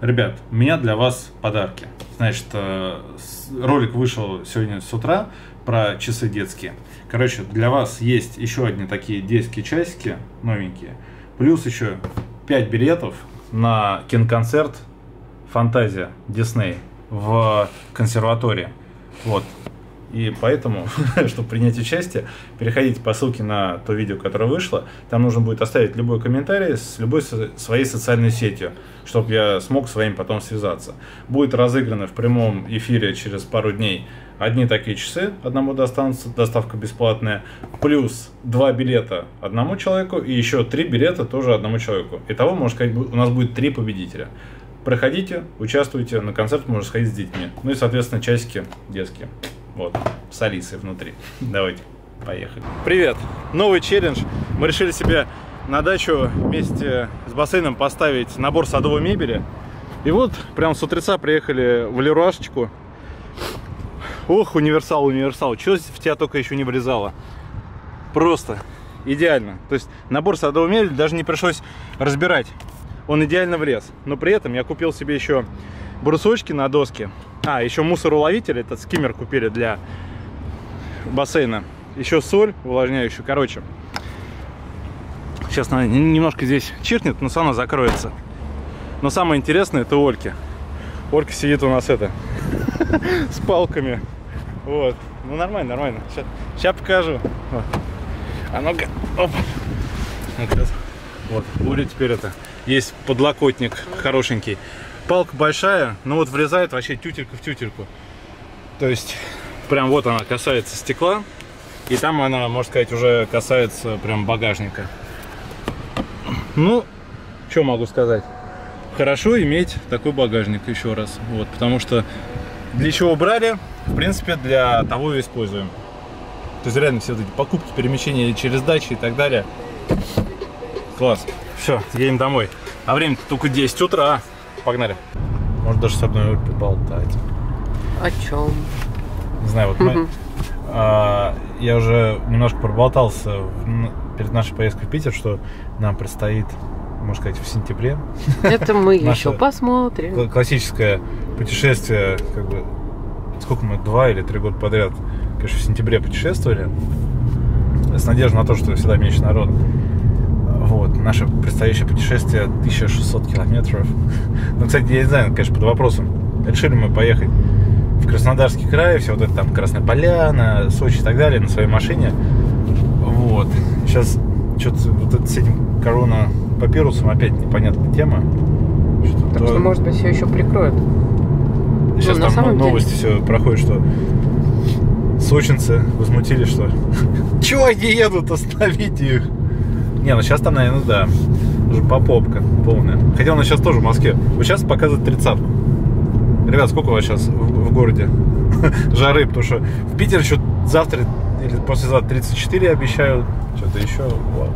Ребят, у меня для вас подарки. Значит, э, ролик вышел сегодня с утра про часы детские. Короче, для вас есть еще одни такие детские часики, новенькие. Плюс еще 5 билетов на киноконцерт «Фантазия» Дисней в консерватории. Вот. И поэтому, чтобы принять участие, переходите по ссылке на то видео, которое вышло. Там нужно будет оставить любой комментарий с любой своей социальной сетью, чтобы я смог с вами потом связаться. Будет разыграно в прямом эфире через пару дней одни такие часы, одному достанутся, доставка бесплатная, плюс два билета одному человеку и еще три билета тоже одному человеку. Итого, можно сказать, у нас будет три победителя. Проходите, участвуйте, на концерт можно сходить с детьми. Ну и, соответственно, часики детские. Вот, с Алисой внутри. Давайте, поехали. Привет! Новый челлендж. Мы решили себе на дачу вместе с бассейном поставить набор садовой мебели. И вот, прям с утреца приехали в Леруашечку. Ох, универсал, универсал. Что в тебя только еще не влезало? Просто идеально. То есть набор садовой мебели даже не пришлось разбирать он идеально влез. Но при этом я купил себе еще брусочки на доске. А, еще мусоруловитель, этот скиммер купили для бассейна. Еще соль увлажняющую. Короче, сейчас немножко здесь чиркнет, но сама закроется. Но самое интересное это Ольки. Олька сидит у нас это с палками. Вот. Ну нормально, нормально. Сейчас, покажу. Вот. А ну-ка. Оп. Вот, Оля теперь это есть подлокотник хорошенький. Палка большая, но вот врезает вообще тютелька в тютельку. То есть, прям вот она касается стекла. И там она, можно сказать, уже касается прям багажника. Ну, что могу сказать? Хорошо иметь такой багажник еще раз. Вот, потому что для чего брали, в принципе, для того и используем. То есть реально все вот эти покупки, перемещения через дачи и так далее. Класс. Все, едем домой. А время только 10 утра. Погнали. Может даже с одной поболтать. О чем? Не знаю, вот мы... А, я уже немножко проболтался в, перед нашей поездкой в Питер, что нам предстоит, можно сказать, в сентябре. Это мы еще посмотрим. Классическое путешествие, как бы, сколько мы, два или три года подряд, конечно, в сентябре путешествовали. С надеждой на то, что всегда меньше народу. Вот, наше предстоящее путешествие 1600 километров. Ну, кстати, я не знаю, конечно, под вопросом. Решили мы поехать в Краснодарский край, все вот это там Красная Поляна, Сочи и так далее на своей машине. Вот. Сейчас что-то вот это с этим корона папирусом опять непонятная тема. Что так то... что, может быть, все еще прикроют. Сейчас ну, там новости деле. все проходят, что сочинцы возмутились, что чего они едут, остановите их. Не, ну сейчас там, наверное, да. Уже попопка полная. Хотя нас сейчас тоже в Москве. Вот сейчас показывает тридцатку. Ребят, сколько у вас сейчас в, в городе жары? Потому что в Питере еще завтра или послезавтра 34 обещают. Что-то еще. Вау.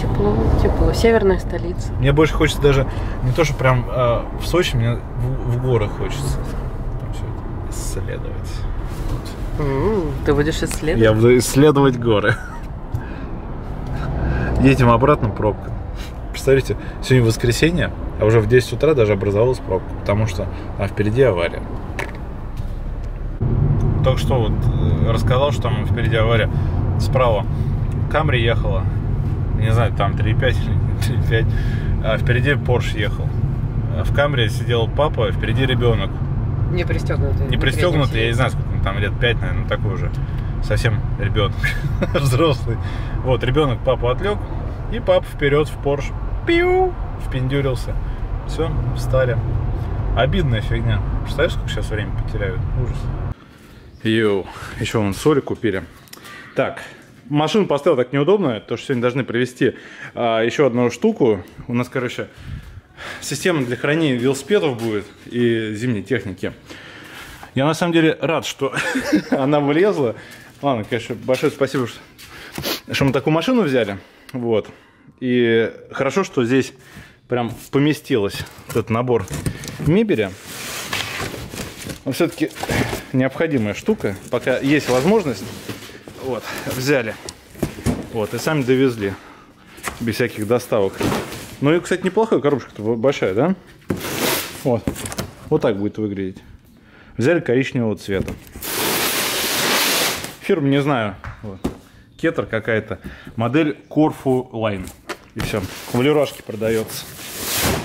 Тепло, тепло. Северная столица. Мне больше хочется даже не то, что прям э, в Сочи, мне в, в горах хочется там все это исследовать. Вот. Mm, ты будешь исследовать? Я буду исследовать горы едем обратно пробка. Представляете, сегодня воскресенье, а уже в 10 утра даже образовалась пробка, потому что а впереди авария. Только что вот э, рассказал, что там впереди авария. Справа Камри ехала, не знаю, там 3.5 или 3.5, а впереди Порш ехал. А в Камри сидел папа, впереди ребенок. Не пристегнутый. Не пристегнутый, я не знаю, сколько там, лет 5, наверное, такой уже совсем ребенок, взрослый. Вот, ребенок папу отвлек, и папа вперед в Порш, пиу, впендюрился. Все, встали. Обидная фигня. Представляешь, сколько сейчас время потеряют? Ужас. Йоу, еще вон соли купили. Так, машину поставил так неудобно, то что сегодня должны привезти а, еще одну штуку. У нас, короче, система для хранения велосипедов будет и зимней техники. Я на самом деле рад, что она влезла. Ладно, конечно, большое спасибо, что, что мы такую машину взяли. Вот. И хорошо, что здесь прям поместилось этот набор мебели. Но все-таки необходимая штука. Пока есть возможность, вот, взяли. Вот, и сами довезли. Без всяких доставок. Ну и, кстати, неплохая коробочка-то большая, да? Вот. Вот так будет выглядеть. Взяли коричневого цвета. Фирм не знаю. Вот. Кетер какая-то. Модель Corfu Line. И все. В Лерашке продается.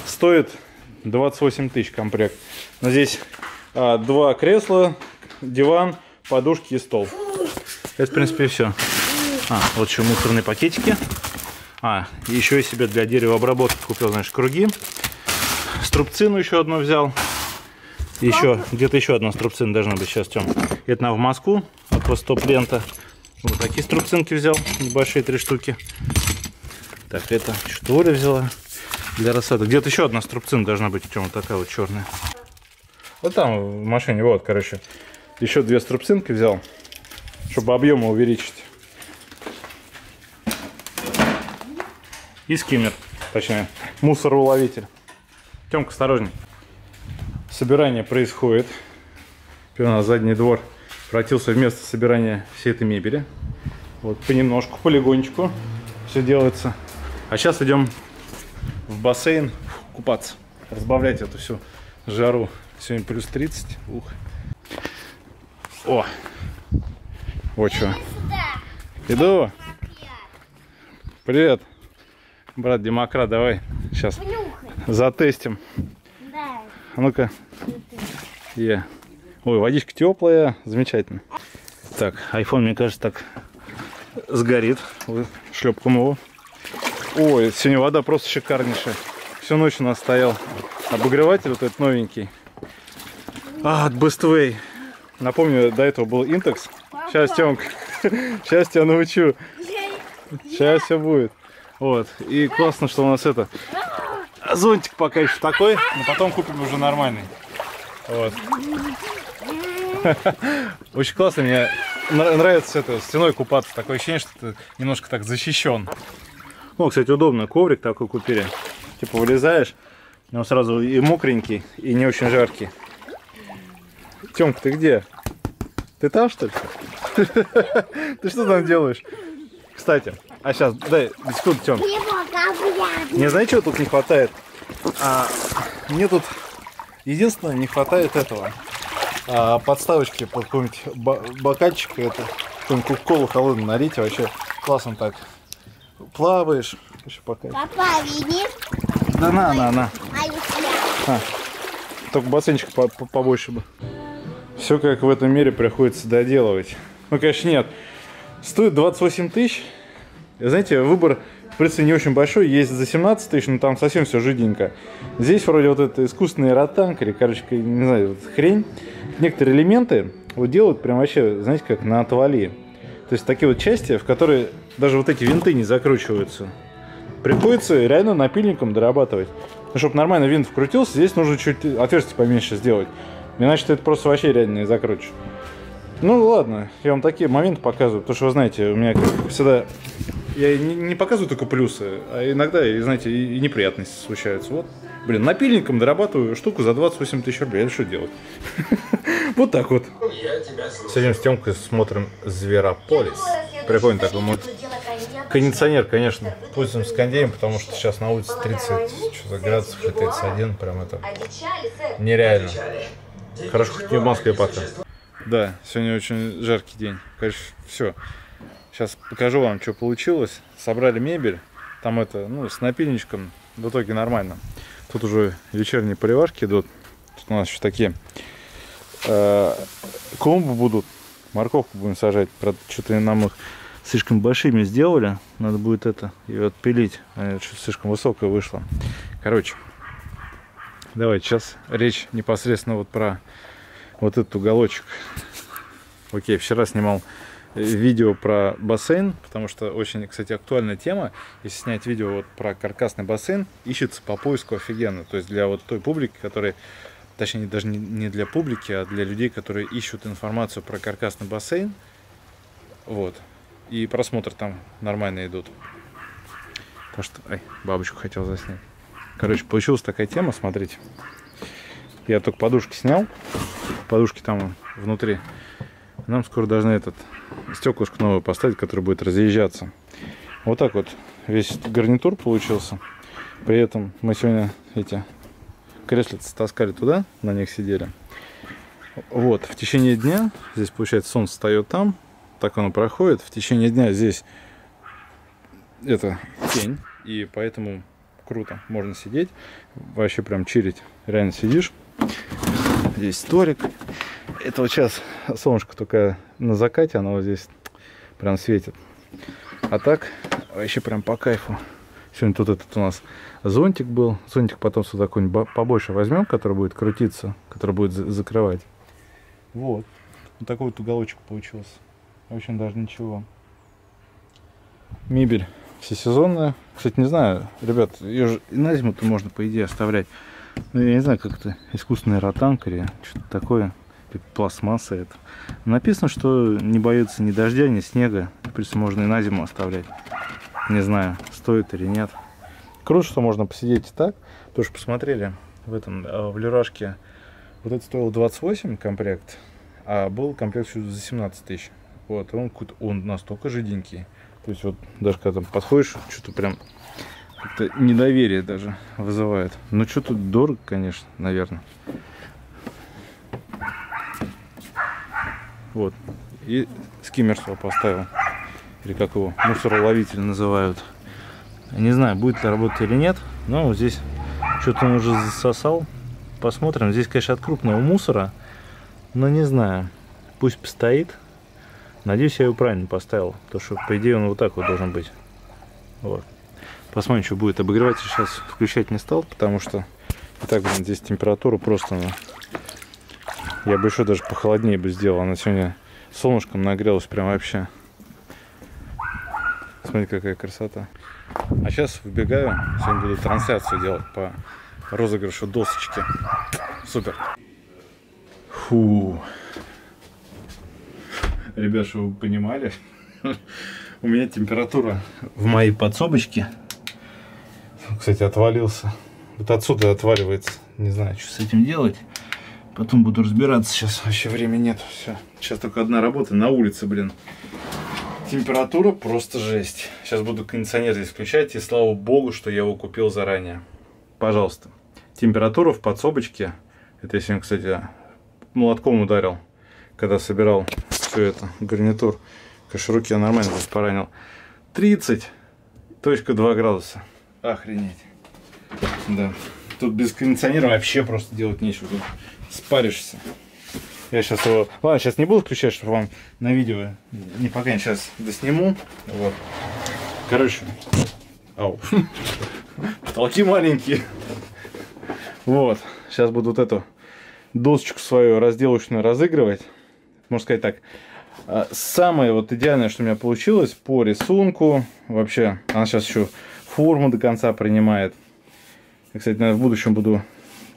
Стоит 28 тысяч комплект. Но здесь а, два кресла, диван, подушки и стол. Это, в принципе, все. А, вот еще мусорные пакетики. А, еще я себе для деревообработки купил, знаешь, круги. Струбцину еще одну взял. Еще, где-то еще одна струбцина должна быть сейчас, Тем. Это на в Москву, от стоп лента. Вот такие струбцинки взял, небольшие три штуки. Так, это ли взяла для рассады. Где-то еще одна струбцина должна быть, Тем, вот такая вот черная. Вот там в машине, вот, короче. Еще две струбцинки взял, чтобы объемы увеличить. И скиммер, точнее, мусороуловитель. Темка, осторожней. Собирание происходит. У нас задний двор превратился в место собирания всей этой мебели. Вот понемножку, полигонечку все делается. А сейчас идем в бассейн купаться, разбавлять эту всю жару. Сегодня плюс 30. Ух. О! Вот что. Иду. Привет. Брат Демократ, давай сейчас затестим. Да. А ну-ка. Я. Ой, водичка теплая, замечательно. Так, iPhone, мне кажется, так сгорит. Шлепком его. Ой, сегодня вода просто шикарнейшая. Всю ночь у нас стоял обогреватель вот этот новенький. А, от Bestway. Напомню, до этого был Intex. Сейчас, Тёмка. Сейчас тебя научу. Сейчас все будет. Вот. И классно, что у нас это... Зонтик пока еще такой, но потом купим уже нормальный. Вот. Очень классно, мне нравится это стеной купаться. Такое ощущение, что ты немножко так защищен. Ну, кстати, удобно. Коврик такой купили. Типа вылезаешь, он сразу и мокренький, и не очень жаркий. Тёмка, ты где? Ты там, что ли? Ты что там делаешь? Кстати, а сейчас, дай секунду, Тём. Мне знаете, что тут не хватает? А, мне тут единственное не хватает этого. А, подставочки под какой-нибудь бокальчик, это какую-нибудь колу холодную налить, вообще классно так. Плаваешь. Еще пока. Папа, видишь? Да на, на, на. А, а, только бассейнчик побольше бы. Все как в этом мире приходится доделывать. Ну, конечно, нет. Стоит 28 тысяч. Знаете, выбор, принципе, не очень большой. Есть за 17 тысяч, но там совсем все жиденько. Здесь вроде вот это искусственный ротанг или, короче, не знаю, вот хрень. Некоторые элементы вот делают прям вообще, знаете, как на отвали. То есть такие вот части, в которые даже вот эти винты не закручиваются. Приходится реально напильником дорабатывать. Ну, чтобы нормально винт вкрутился, здесь нужно чуть отверстие поменьше сделать. Иначе ты это просто вообще реально не закрутишь. Ну ладно, я вам такие моменты показываю, потому что вы знаете, у меня как всегда я не, не показываю только плюсы, а иногда, знаете, и, и неприятности случаются. Вот, блин, напильником дорабатываю штуку за 28 тысяч рублей, а что делать? Вот так вот. Сегодня с Тёмкой смотрим Зверополис. Прикольно такой мод. Кондиционер, конечно, пользуемся кондеем, потому что сейчас на улице 30 градусов и 31, прям это нереально. Хорошо, хоть не в Москве пока. Да, сегодня очень жаркий день. Конечно, все. Сейчас покажу вам, что получилось. Собрали мебель. Там это, ну, с напильничком. В итоге нормально. Тут уже вечерние поливашки идут. Тут у нас еще такие э, клумбы будут. Морковку будем сажать. Правда, что-то нам их слишком большими сделали. Надо будет это ее отпилить. Что-то слишком высокое вышло. Короче, Давайте сейчас речь непосредственно вот про вот этот уголочек. Окей, вчера снимал видео про бассейн, потому что очень, кстати, актуальная тема. Если снять видео вот про каркасный бассейн, ищется по поиску офигенно. То есть для вот той публики, которая, точнее, даже не для публики, а для людей, которые ищут информацию про каркасный бассейн. Вот. И просмотр там нормально идут. Так что, ай, бабочку хотел заснять. Короче, получилась такая тема, смотрите. Я только подушки снял. Подушки там внутри. Нам скоро должны этот стеклышко новое поставить, который будет разъезжаться. Вот так вот весь гарнитур получился. При этом мы сегодня эти креслица таскали туда, на них сидели. Вот, в течение дня, здесь получается солнце встает там, так оно проходит. В течение дня здесь это тень, и поэтому круто, можно сидеть, вообще прям чирить, реально сидишь. Здесь столик. Это вот сейчас солнышко только на закате, оно вот здесь прям светит. А так, вообще прям по кайфу. Сегодня тут этот у нас зонтик был. Зонтик потом сюда какой-нибудь побольше возьмем, который будет крутиться, который будет закрывать. Вот. Вот такой вот уголочек получился. В общем, даже ничего. Мебель всесезонная. Кстати, не знаю, ребят, ее же и на зиму-то можно, по идее, оставлять. Ну, я не знаю, как это, искусственный ротанг или что-то такое. Пластмасса это. Написано, что не боится ни дождя, ни снега. Принципе, можно и на зиму оставлять. Не знаю, стоит или нет. Круто, что можно посидеть и так. Потому что посмотрели в этом, э, в Люрашке, вот это стоило 28 комплект, а был комплект за 17 тысяч. Вот, он, он настолько жиденький. То есть вот даже когда там подходишь, что-то прям как-то недоверие даже вызывает. Ну что тут дорого, конечно, наверное. Вот. И скиммер свой поставил. Или как его, мусороловитель называют. Не знаю, будет ли работать или нет. Но вот здесь что-то он уже засосал. Посмотрим. Здесь, конечно, от крупного мусора. Но не знаю. Пусть постоит. Надеюсь, я его правильно поставил. Потому что, по идее, он вот так вот должен быть. Вот. Посмотрим, что будет. Обогреватель сейчас включать не стал, потому что и так, блин, здесь температура просто... Ну, я бы еще даже похолоднее бы сделал. Она сегодня солнышком нагрелась прям вообще. Смотри, какая красота. А сейчас выбегаю. Сегодня буду трансляцию делать по розыгрышу досочки. Супер. Фу. Ребят, чтобы вы понимали, у меня температура в моей подсобочке. Кстати, отвалился. Вот отсюда отваливается. Не знаю, что с этим делать. Потом буду разбираться. Сейчас вообще времени нет. Все. Сейчас только одна работа на улице, блин. Температура просто жесть. Сейчас буду кондиционер здесь включать. И слава богу, что я его купил заранее. Пожалуйста. Температура в подсобочке. Это я сегодня, кстати, молотком ударил, когда собирал все это, гарнитур. Конечно, руки я нормально здесь поранил. 30.2 градуса. Охренеть. Да. Тут без кондиционера вообще просто делать нечего. Спаришься. Я сейчас его... Ладно, сейчас не буду включать, чтобы вам на видео не пока я сейчас досниму. Вот. Короче. Ау. Потолки маленькие. Вот. Сейчас буду вот эту досочку свою разделочную разыгрывать можно сказать так, а, самое вот идеальное, что у меня получилось по рисунку, вообще, она сейчас еще форму до конца принимает. Я, кстати, наверное, в будущем буду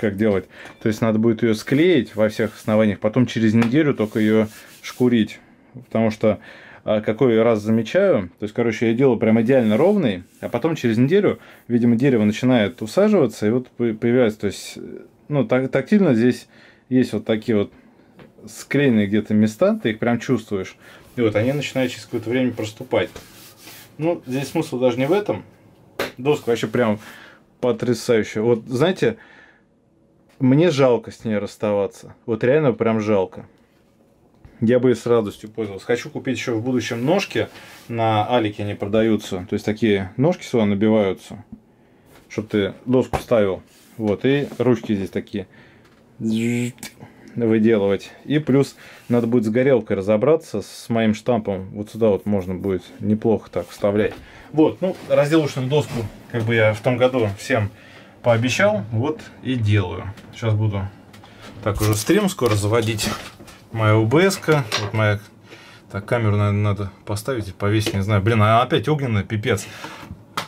как делать. То есть надо будет ее склеить во всех основаниях, потом через неделю только ее шкурить. Потому что а, какой раз замечаю, то есть, короче, я делаю прям идеально ровный, а потом через неделю, видимо, дерево начинает усаживаться, и вот появляется, то есть, ну, так, тактильно здесь есть вот такие вот склеенные где-то места, ты их прям чувствуешь. И вот они начинают через какое-то время проступать. Ну, здесь смысл даже не в этом. Доска вообще прям потрясающая. Вот, знаете, мне жалко с ней расставаться. Вот реально прям жалко. Я бы с радостью пользовался. Хочу купить еще в будущем ножки. На Алике они продаются. То есть такие ножки сюда набиваются. Чтобы ты доску ставил. Вот, и ручки здесь такие выделывать. И плюс надо будет с горелкой разобраться, с моим штампом. Вот сюда вот можно будет неплохо так вставлять. Вот, ну, разделочную доску, как бы я в том году всем пообещал, вот и делаю. Сейчас буду так уже стрим скоро заводить. Моя УБС, -ка, вот моя так, камеру наверное, надо поставить и повесить, не знаю. Блин, а опять огненная, пипец.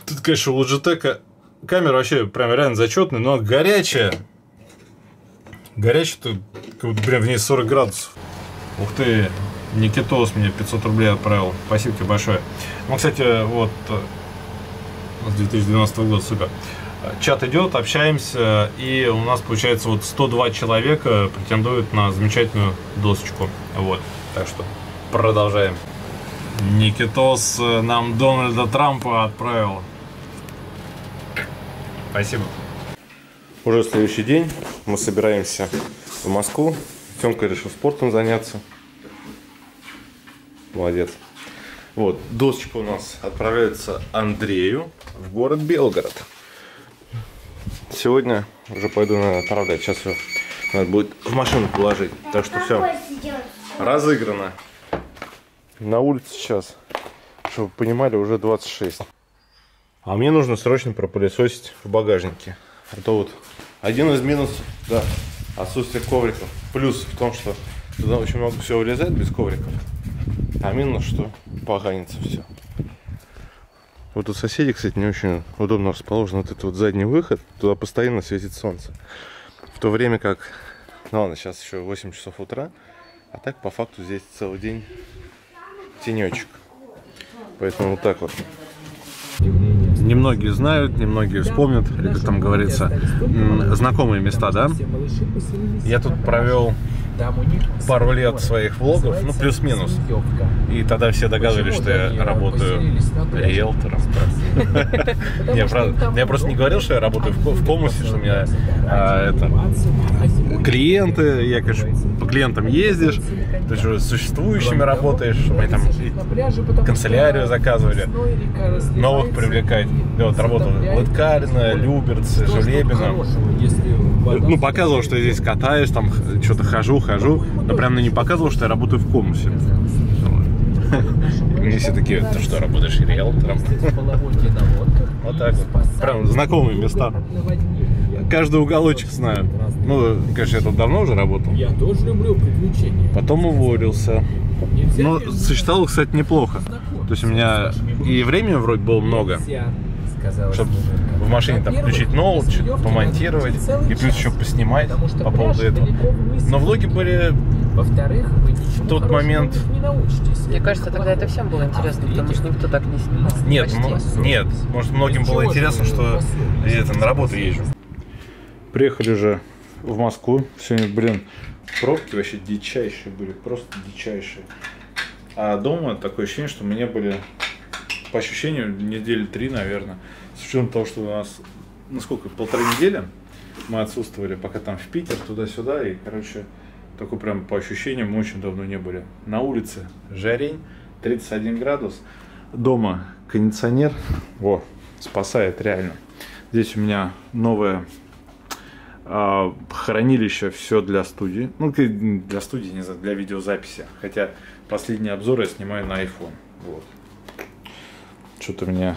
Тут, конечно, у Logitech камера вообще прям реально зачетная, но горячая. Горячая, то как будто прям в ней 40 градусов. Ух ты, Никитос мне 500 рублей отправил. Спасибо тебе большое. Ну, кстати, вот с 2012 года, супер. Чат идет, общаемся, и у нас получается вот 102 человека претендуют на замечательную досочку. Вот, так что продолжаем. Никитос нам Дональда Трампа отправил. Спасибо. Уже следующий день мы собираемся в Москву. Тёмка решил спортом заняться. Молодец. Вот, досочка у нас отправляется Андрею в город Белгород. Сегодня уже пойду наверное, отправлять. Сейчас ее надо будет в машину положить. Так что все разыграно. На улице сейчас, чтобы вы понимали, уже 26. А мне нужно срочно пропылесосить в багажнике. А то вот один из минусов, да, отсутствие ковриков. Плюс в том, что туда очень много всего влезает без ковриков. А минус, что поганится все. Вот у соседей, кстати, не очень удобно расположен вот этот вот задний выход. Туда постоянно светит солнце. В то время как, ну ладно, сейчас еще 8 часов утра. А так, по факту, здесь целый день тенечек. Поэтому вот так вот. Немногие знают, немногие вспомнят, или как там говорится, знакомые места, да? Я тут провел пару лет своих влогов, ну плюс-минус. И тогда все догадывались, что я работаю риэлтором. Я просто не говорил, что я работаю в комусе, что у меня а, это клиенты, я, конечно, по клиентам ездишь, ты же существующими работаешь, они там канцелярию заказывали, новых привлекать. Я вот работал Лыткарина, Люберце, Желебина. Ну, показывал, что я здесь катаюсь, там что-то хожу, хожу, но прям не показывал, что я работаю в комусе. Мне все такие, ты что, работаешь риэлтором? Вот так вот. Прям знакомые места. Каждый уголочек знаю. Ну, конечно, я тут давно уже работал. Я тоже люблю приключения. Потом уволился. Но сочетало, кстати, неплохо. То есть у меня и времени вроде было много. Чтобы в машине там включить ноут, помонтировать и плюс еще поснимать по поводу этого. Но влоги были во-вторых, в тот момент... Мне кажется, тогда это всем было интересно, потому что никто так не снимал. Нет, нет, может многим было интересно, что я на работу езжу. Приехали же в Москву. Сегодня, блин, пробки вообще дичайшие были, просто дичайшие. А дома такое ощущение, что у меня были, по ощущению, недели три, наверное. С учетом того, что у нас, ну сколько, полторы недели мы отсутствовали, пока там в Питер, туда-сюда, и, короче, такой прям по ощущениям мы очень давно не были. На улице жарень, 31 градус. Дома кондиционер, во, спасает реально. Здесь у меня новое а, хранилище, все для студии. Ну, для студии, не знаю, для видеозаписи. Хотя последний обзор я снимаю на iPhone. Вот. Что-то мне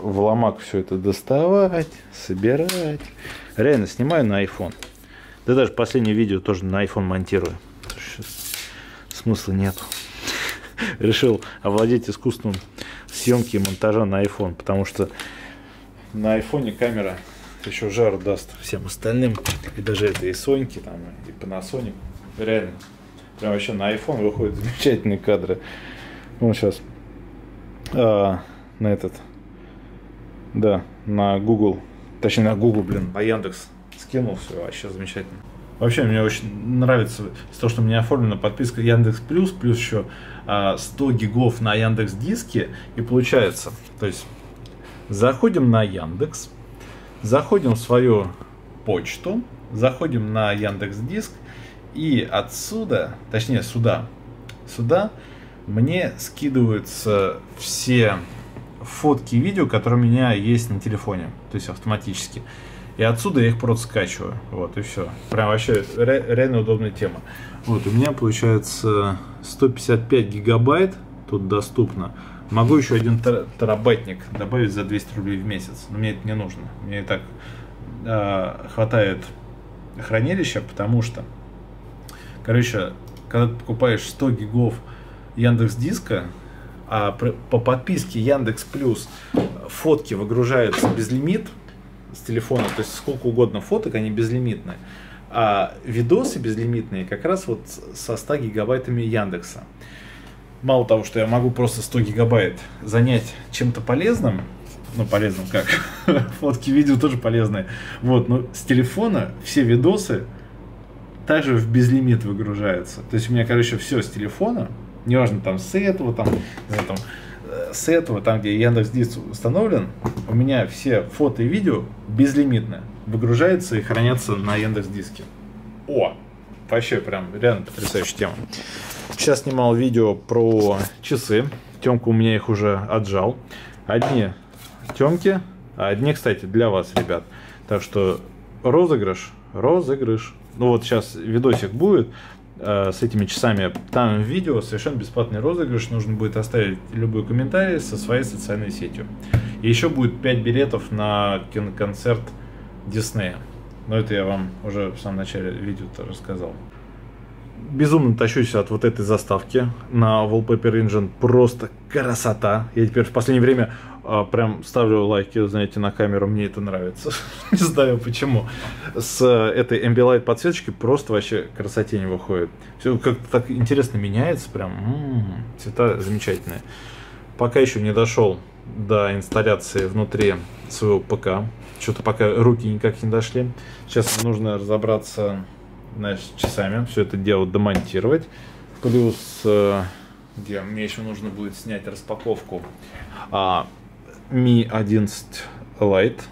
в ломак все это доставать, собирать. Реально, снимаю на iPhone. Да даже последнее видео тоже на iPhone монтирую. Смысла нету. Решил овладеть искусством съемки и монтажа на iPhone, потому что на iPhone камера еще жар даст всем остальным. И даже это и Соньки, там, и Panasonic. Реально. Прям вообще на iPhone выходят замечательные кадры. Ну, сейчас а, на этот, да, на Google, точнее на Google, блин, на Яндекс скинул, все, вообще замечательно. Вообще, мне очень нравится то, что у меня оформлена подписка Яндекс Плюс, плюс еще 100 а, гигов на Яндекс Диске, и получается, то есть заходим на Яндекс, заходим в свою почту, заходим на Яндекс Диск, и отсюда, точнее сюда, сюда мне скидываются все фотки и видео, которые у меня есть на телефоне, то есть автоматически. И отсюда я их просто скачиваю. Вот, и все. Прям вообще ре реально удобная тема. Вот, у меня получается 155 гигабайт тут доступно. Могу еще один терабайтник добавить за 200 рублей в месяц. Но мне это не нужно. Мне и так э, хватает хранилища, потому что, короче, когда ты покупаешь 100 гигов Яндекс Диска, а по подписке Яндекс Плюс фотки выгружаются безлимит, с телефона, то есть сколько угодно фоток, они безлимитные. А видосы безлимитные как раз вот со 100 гигабайтами Яндекса. Мало того, что я могу просто 100 гигабайт занять чем-то полезным, ну, полезным как, фотки, видео тоже полезные, вот, но с телефона все видосы также в безлимит выгружаются. То есть у меня, короче, все с телефона, неважно там с этого, там, там с этого, там, где Яндекс Диск установлен, у меня все фото и видео безлимитные. выгружается и хранятся на Яндекс Диске. О, вообще прям реально потрясающая тема. Сейчас снимал видео про часы. Темка у меня их уже отжал. Одни темки, а одни, кстати, для вас, ребят. Так что розыгрыш, розыгрыш. Ну вот сейчас видосик будет э, с этими часами. Там видео совершенно бесплатный розыгрыш. Нужно будет оставить любой комментарий со своей социальной сетью. И еще будет 5 билетов на киноконцерт Диснея. Но это я вам уже в самом начале видео рассказал. Безумно тащусь от вот этой заставки на Wallpaper Engine. Просто красота. Я теперь в последнее время а, прям ставлю лайки, знаете, на камеру. Мне это нравится. Не знаю почему. С этой Ambilight подсветочкой просто вообще красоте не выходит. Все как-то так интересно меняется. Прям м-м, цвета замечательные. Пока еще не дошел до инсталляции внутри своего ПК. Что-то пока руки никак не дошли. Сейчас нужно разобраться знаешь, часами все это дело демонтировать. Плюс, э, где мне еще нужно будет снять распаковку а, Mi 11 Lite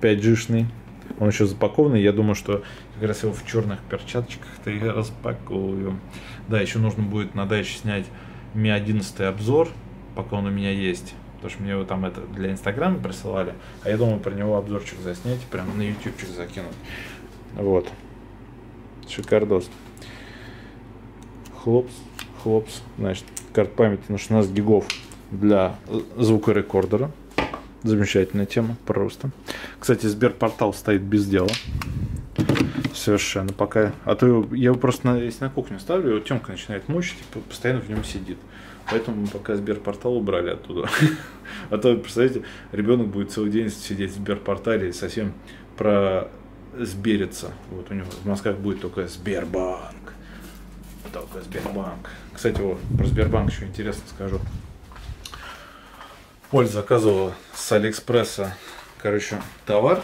5G-шный. Он еще запакованный. Я думаю, что как раз его в черных перчаточках-то и распакую. Да, еще нужно будет на даче снять Mi 11 обзор, пока он у меня есть. Потому что мне его там это для Инстаграма присылали. А я думаю про него обзорчик заснять, прямо на ютубчик закинуть. Вот. Шикардос. Хлопс, хлопс. Значит, карт памяти на 16 гигов для звукорекордера. Замечательная тема, просто. Кстати, Сберпортал стоит без дела. Совершенно пока. А то я его просто на, если на кухню ставлю, его Темка начинает мучить постоянно в нем сидит. Поэтому мы пока Сберпортал убрали оттуда. А то, представляете, ребенок будет целый день сидеть в Сберпортале и совсем про сберется. Вот у него в мозгах будет только Сбербанк. Только Сбербанк. Кстати, вот про Сбербанк еще интересно скажу. Оль заказывала с Алиэкспресса, короче, товар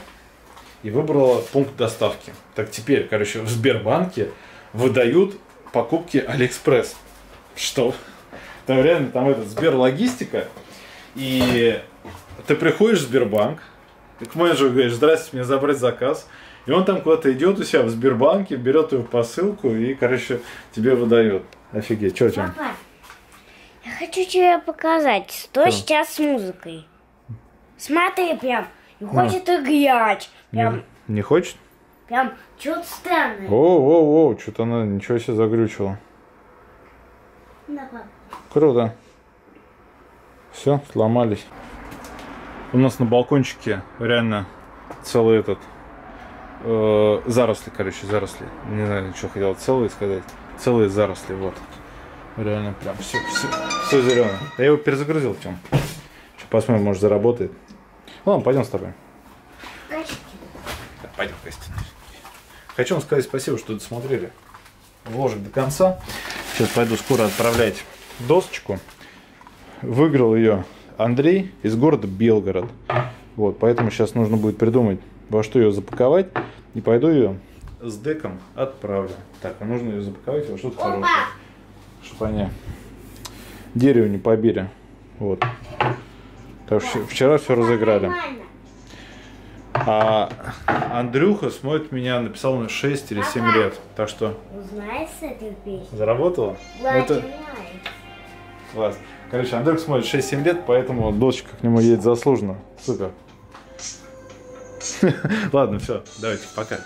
и выбрала пункт доставки. Так теперь, короче, в Сбербанке выдают покупки Алиэкспресс. Что? Там реально там этот Сберлогистика. И ты приходишь в Сбербанк, к менеджеру говоришь, здрасте, мне забрать заказ. И он там куда-то идет у себя в Сбербанке, берет его посылку и, короче, тебе выдает. Офигеть, что там? Папа, я хочу тебе показать, что Что? сейчас с музыкой. Смотри, прям, и хочет играть. Прям, Не, не хочет? прям, что-то странное. О, о, о, что-то она ничего себе заглючила. Да. Круто. Все, сломались. У нас на балкончике реально целый этот э, заросли, короче, заросли. Не знаю, что хотел целые сказать. Целые заросли, вот. Реально прям все, все, все зеленое. Я его перезагрузил, Тем. Сейчас посмотрим, может заработает. Ладно, пойдем с тобой. Так, пойдем, Костя. Хочу вам сказать спасибо, что досмотрели вложек до конца. Сейчас пойду скоро отправлять досочку. Выиграл ее Андрей из города Белгород. Вот, поэтому сейчас нужно будет придумать, во что ее запаковать. И пойду ее с деком отправлю. Так, а нужно ее запаковать во что-то хорошее. Чтобы они дерево не побили. Вот. Так что вчера все разыграли. А Андрюха смотрит меня, написал мне 6 или 7 лет. Так что Узнаешь с этой песней? заработало? Ну, это класс. Короче, Андрюх смотрит 6-7 лет, поэтому дочка к нему едет заслуженно. Супер. Ладно, все, давайте, пока.